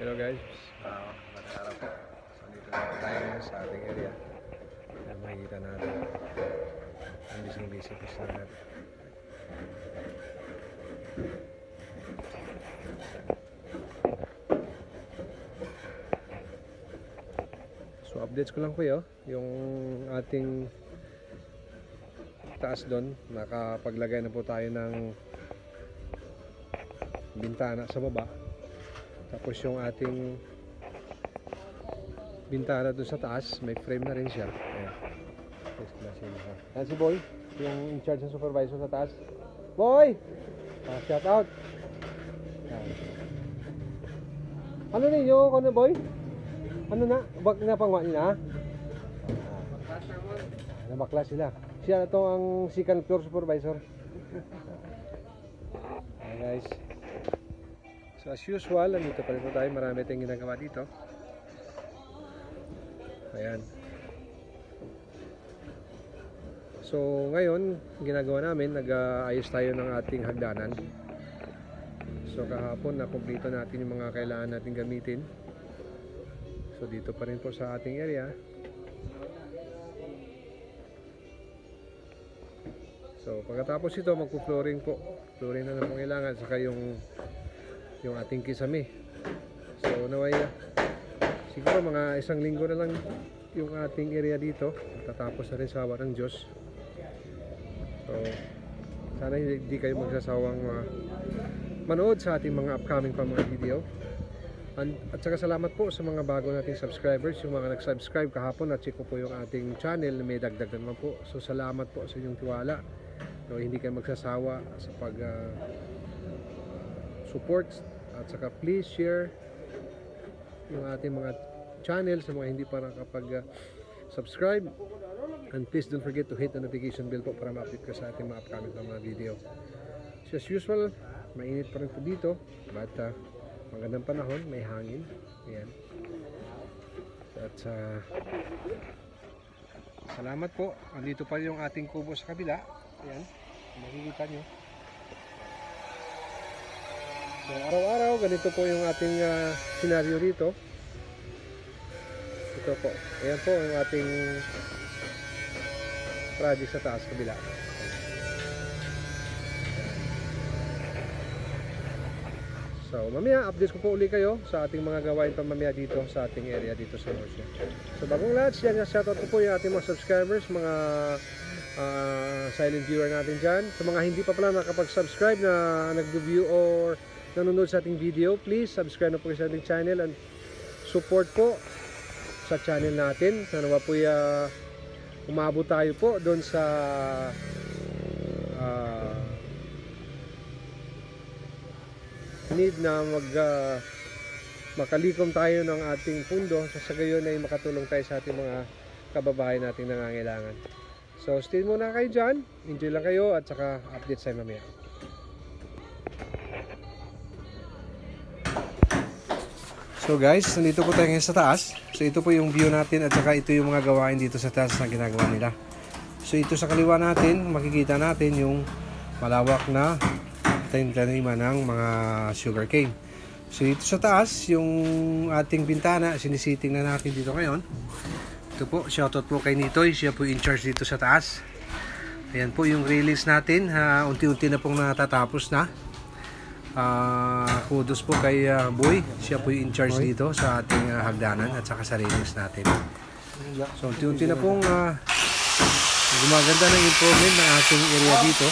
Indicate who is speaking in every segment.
Speaker 1: Hello guys, uh, araw po. So dito na tayo sa ating area. Ayan, makikita natin. Ang busy po sa natin. So updates ko lang yun, yung ating taas doon, nakapaglagay na po tayo ng bintana sa baba tapos yung ating bintana doon sa taas, may frame na rin siya. Ayan. Yes, klase yun. Ayan si Boy, yung in charge ng supervisor sa taas. Boy! Ah, shout out! Ayan. Ano ninyo? Ano Boy? Ano na? Bak na pang na? Ah. Nabakla sila. Siya na ang second floor supervisor. Ayan guys. As usual, nandito pa rin tayo. Marami tayong ginagawa dito. Ayan. So ngayon, ginagawa namin, nag-aayos tayo ng ating hagdanan. So kahapon, nakumpleto natin yung mga kailangan natin gamitin. So dito pa rin po sa ating area. So pagkatapos ito, magpo-flooring po. Flooring na po kailangan. Saka yung yung ating kisame. So naway uh, siguro mga isang linggo na lang yung ating area dito. Tatapos na rin sa awa ng Diyos. So sana hindi, kayo magsasawang uh, manood sa ating mga upcoming pa mga video. And, at saka salamat po sa mga bago nating subscribers, yung mga nag-subscribe kahapon at check ko po yung ating channel may dagdag naman po. So salamat po sa inyong tiwala. No, hindi kayo magsasawa sa pag uh, support at saka please share yung ating mga channel sa mga hindi pa nakapag uh, subscribe. And please don't forget to hit the notification bell po para ma-update ka sa ating mga upcoming na mga video. So as usual mainit pa rin po dito but uh, magandang panahon may hangin. Ayan. At uh, salamat po. Andito pa yung ating kubo sa kabila. Ayan. Makikita nyo araw-araw, ganito po yung ating uh, senaryo rito. Ito po. Ayan po yung ating project sa taas kabila. So, mamaya, update ko po uli kayo sa ating mga gawain pa mamaya dito sa ating area dito sa Norcia. So, bagong lahat, yan, shoutout ko po yung ating mga subscribers, mga uh, silent viewer natin dyan. Sa mga hindi pa pala nakapag-subscribe na nag-view or nanonood sa ating video, please subscribe na po sa ating channel and support po sa channel natin. Sana po uh, umabot tayo po doon sa uh, need na mag uh, makalikom tayo ng ating pundo sa so, gayon ay makatulong tayo sa ating mga kababayan nating nangangailangan. So stay muna kayo dyan, enjoy lang kayo at saka update sa mamaya. So guys, nandito po tayo ngayon sa taas. So ito po yung view natin at saka ito yung mga gawain dito sa taas na ginagawa nila. So ito sa kaliwa natin, makikita natin yung malawak na taniman ng mga sugar cane. So dito sa taas, yung ating bintana, sinisiting na natin dito ngayon. Ito po, shoutout po kay Nitoy, siya po in charge dito sa taas. Ayan po yung release natin, unti-unti na pong natatapos na. Uh, kudos po kay uh, Boy. Siya po yung in charge dito sa ating uh, hagdanan at saka sa ratings natin. So, unti-unti na pong uh, gumaganda ng improvement ng ating area dito.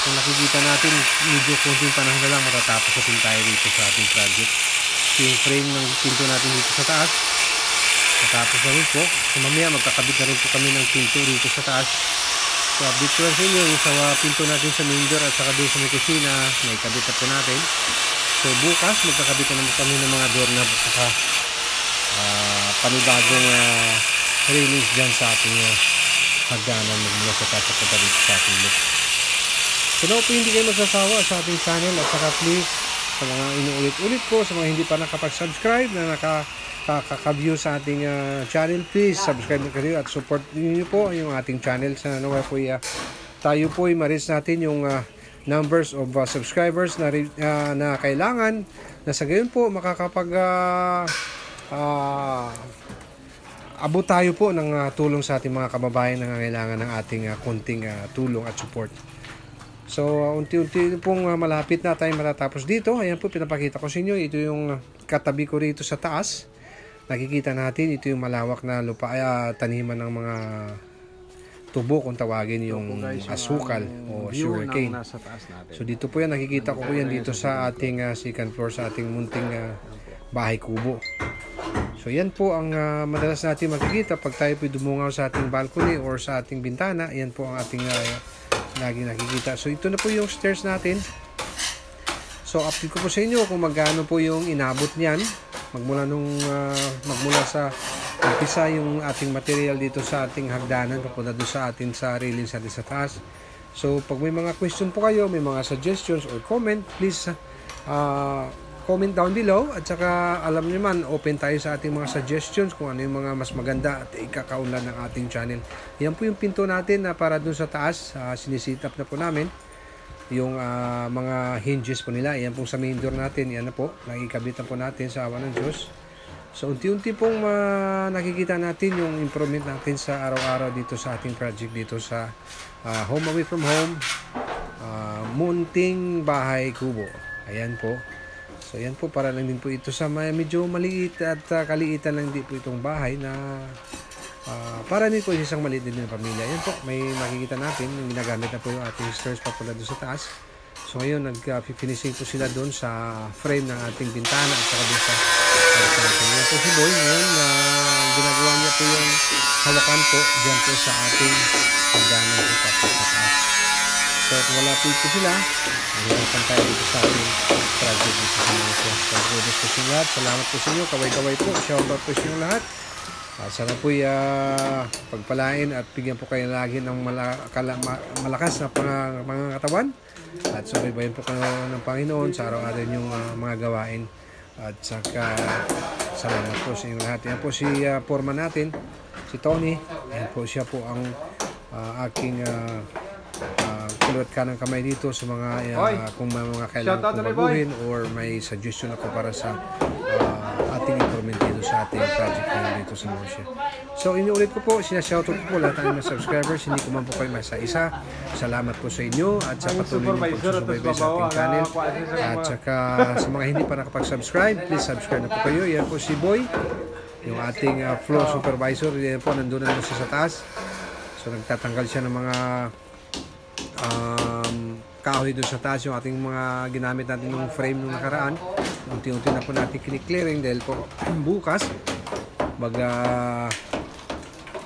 Speaker 1: Kung nakikita natin, medyo kunting panahon na lang matatapos natin tayo dito sa ating project. So, yung frame ng pinto natin dito sa taas, matapos na rin po. So, mamaya magkakabit na rin po kami ng pinto dito sa taas So update ko lang sa inyo yung sa pinto natin sa main door at saka doon sa may kusina may kabit na po natin. So bukas magkakabit na naman kami ng mga door na at saka uh, panibagong uh, railings dyan sa ating uh, hagdanan magmula sa at dito sa ating look. So na po hindi kayo magsasawa sa ating channel at saka please sa mga inuulit-ulit ko sa mga hindi pa nakapag-subscribe na naka kakaka-view sa ating uh, channel, please subscribe na kayo at support niyo po yung ating channel. Sana naman po uh, tayo po ay maris natin yung uh, numbers of uh, subscribers na, uh, na kailangan na sa gayon po makakapag ah, ah, abot tayo po ng ah, tulong sa ating mga kababayan na nangangailangan ng ating ah, konting ah, tulong at support. So, uh, unti-unti pong uh, malapit na tayo matatapos dito. Ayan po, pinapakita ko sa inyo. Ito yung katabi ko rito sa taas. Nakikita natin, ito yung malawak na lupa, uh, taniman ng mga tubo kung tawagin yung asukal o sugarcane.
Speaker 2: Nasa taas natin.
Speaker 1: So dito po yan, nakikita ko po yan dito sa ating uh, second floor, sa ating munting uh, bahay kubo. So yan po ang uh, madalas natin makikita pag tayo po dumungaw sa ating balcony or sa ating bintana. Yan po ang ating uh, lagi nakikita. So ito na po yung stairs natin. So update ko po sa inyo kung magkano po yung inabot niyan. Magmula nung uh, magmula sa umpisa yung ating material dito sa ating hagdanan papunta doon sa atin sa railing sa atin sa taas. So pag may mga question po kayo, may mga suggestions or comment, please uh, comment down below at saka alam niyo man open tayo sa ating mga suggestions kung ano yung mga mas maganda at ikakaunlan ng ating channel. Yan po yung pinto natin na para dun sa taas, uh, sinisit up na po namin yung uh, mga hinges po nila. Yan po sa main door natin, yan na po. Nakikabit na po natin sa awa ng Diyos. So unti-unti pong uh, nakikita natin yung improvement natin sa araw-araw dito sa ating project dito sa uh, Home Away from Home uh, Munting Bahay Kubo. Ayan po. So yan po para lang din po ito sa may medyo maliit at uh, kaliitan lang din po itong bahay na uh, para din po isang maliit din ng pamilya. Yan po, may makikita natin, ginagamit na po yung ating stairs papunta doon sa taas. So ngayon, nag-finishing po sila doon sa frame ng ating bintana at saka doon sa natin. Yan po si Boy ngayon na uh, ginagawa niya po yung hawakan po dyan po sa ating hagdanan po sa taas. So kung wala po ito sila, Naglakan tayo dito sa ating project siya. So, goodness po sa lahat. Salamat po sa inyo. Kaway-kaway po. Shoutout po sa inyo lahat. Uh, sana po uh, pagpalain at bigyan po kayo lagi ng malakala, malakas na pang, mga katawan. At subaybayan po kayo ng Panginoon sa araw-araw yung uh, mga gawain. At saka salamat po sa inyo lahat. Yan po si uh, forma natin, si Tony. Yan po siya po ang uh, aking uh, uh, kulot ka ng kamay dito sa mga uh, kung may mga kailangan kong baguhin or may suggestion ako para sa uh, ating improvement dito sa ating project ngayon dito sa Morsha. So inuulit ko po, sinashoutout ko po lahat ng mga subscribers, hindi ko man po kayo masa isa. Salamat po sa inyo at sa patuloy niyo pagsusubaybay sa ating channel. At saka sa mga hindi pa nakapag-subscribe, please subscribe na po kayo. Yan po si Boy, yung ating uh, floor supervisor. Yan po, nandun na siya sa taas. So nagtatanggal siya ng mga um, kahoy doon sa taas yung ating mga ginamit natin ng frame nung nakaraan. Unti-unti na po natin kiniklearing dahil po bukas mag uh,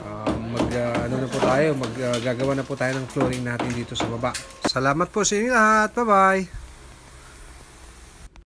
Speaker 1: uh, mag uh, ano na po tayo mag uh, gagawa na po tayo ng flooring natin dito sa baba. Salamat po sa inyo lahat. Bye bye